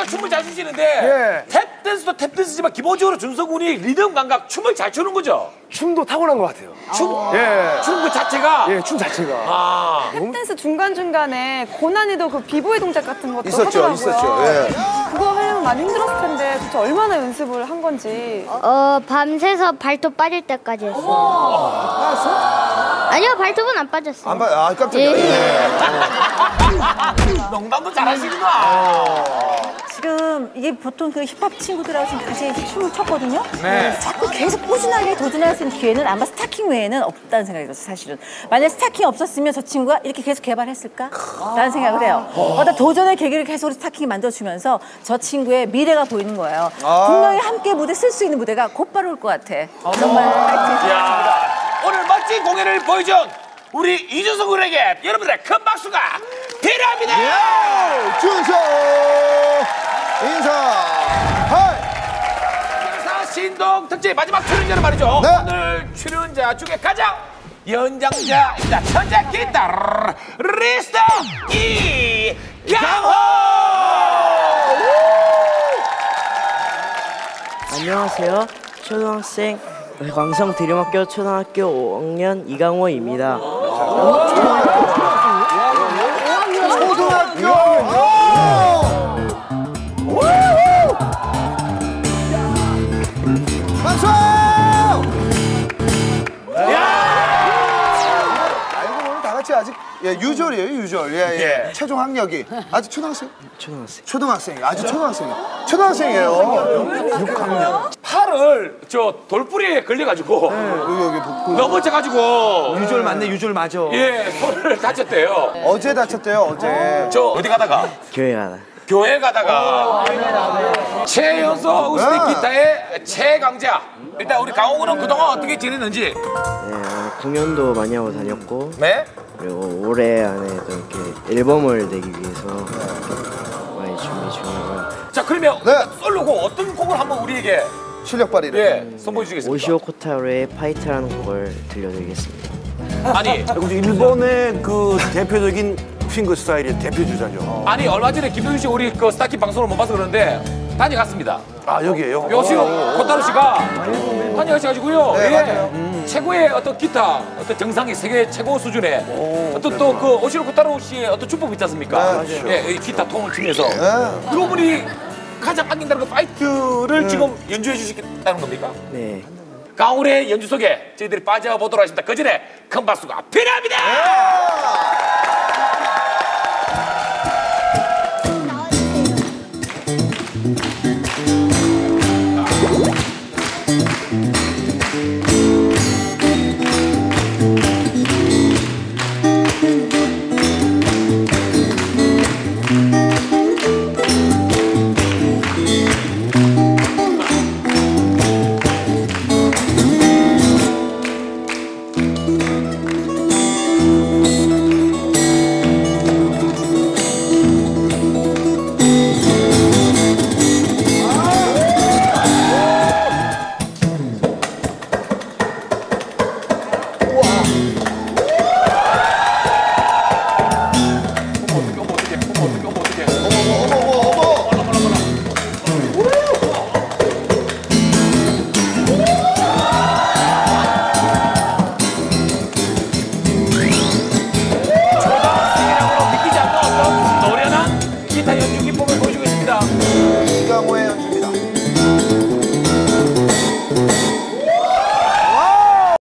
씨가 춤을 잘 추시는데 예. 탭 댄스도 탭 댄스지만 기본적으로 준성군이 리듬 감각 춤을 잘 추는 거죠. 춤도 타고난 것 같아요. 춤, 예. 춤 그 자체가. 예, 춤 자체가. 아. 탭댄스 중간 중간에 고난이도 그 비보이 동작 같은 것도 있었죠, 하더라고요. 있었죠. 예. 그거 하려면 많이 힘들었을 텐데 도대체 얼마나 연습을 한 건지. 어, 밤새서 발톱 빠질 때까지 했어요. 아, 니요 발톱은 안 빠졌어요. 안 봐, 아, 깜짝이야. 예. 예. 농담도 잘하시구나. 지금 이게 보통 그 힙합 친구들하고 지금 같이 춤을 췄거든요. 네. 자꾸 계속 꾸준하게 도전할 수 있는 기회는 아마 스타킹 외에는 없다는 생각이 들었어요, 사실은. 만약 스타킹 없었으면 저 친구가 이렇게 계속 개발했을까? 라는 생각을 해요. 어떤 도전의 계기를 계속 스타킹이 만들어주면서 저 친구의 미래가 보이는 거예요. 분명히 함께 무대 설 수 있는 무대가 곧바로 올 것 같아. 정말 파이팅. 야 오늘 멋진 공연을 보여준 우리 이준서 군에게 여러분들의 큰 박수가 필요합니다. 예! 준서 인사. Hi. 사 신동 특집 마지막 출연자는 말이죠. 네. 오늘 출연자 중에 가장 연장자입니다. 천재 기타리스트 이강호. 안녕하세요. 초등학생 광성 드림학교 초등학교 5학년 이강호입니다. 아직 예, 유졸이에요, 유졸. 예, 예. 예. 최종 학력이 아직 초등학생? 초등학생. 초등학생. 아직 초등학생. 초등학생이에요. 팔을 저 돌뿌리에 걸려 가지고 여기 여기 복부. 넘어져 가지고 유졸 맞네, 유졸 맞아. 예 손을 다쳤대요. 어제 다쳤대요, 어제. 저 어디 가다가 교회 가다. 교회 가다가 최연소 우스틱 네. 기타의 최강자. 일단 우리 강호군은 그동안 어떻게 지냈는지. 네, 어, 공연도 많이 하고 다녔고 네. 그리고 올해 안에도 이렇게 앨범을 내기 위해서 많이 준비 중이고요. 자 그러면 네. 솔로곡 어떤 곡을 한번 우리에게 실력 발휘를. 예 선보여 주시겠습니까? 오시오 코타로의 Fight라는 곡을 들려드리겠습니다. 아니 일본의 그 대표적인 finger style의 대표 주자죠. 아니 얼마 전에 김동윤 씨 우리 그 스타킹 방송을 못 봐서 그러는데 다녀갔습니다. 아, 여기에요? 오시오 코타로 씨가 다녀가셔가지고요. 네, 예. 맞아요. 최고의 어떤 기타, 어떤 정상의 세계 최고 수준의 어떤 또 그 오시오 코타로 씨의 어떤 주법 있지 않습니까? 네, 예, 이 기타 통을 치면서 네. 그분이 가장 아낀다는 그 파이트를 지금 연주해 주시겠다는 겁니까? 네. 강훈의 연주 속에 저희들이 빠져보도록 하겠습니다. 그 전에 큰 박수가 필요합니다!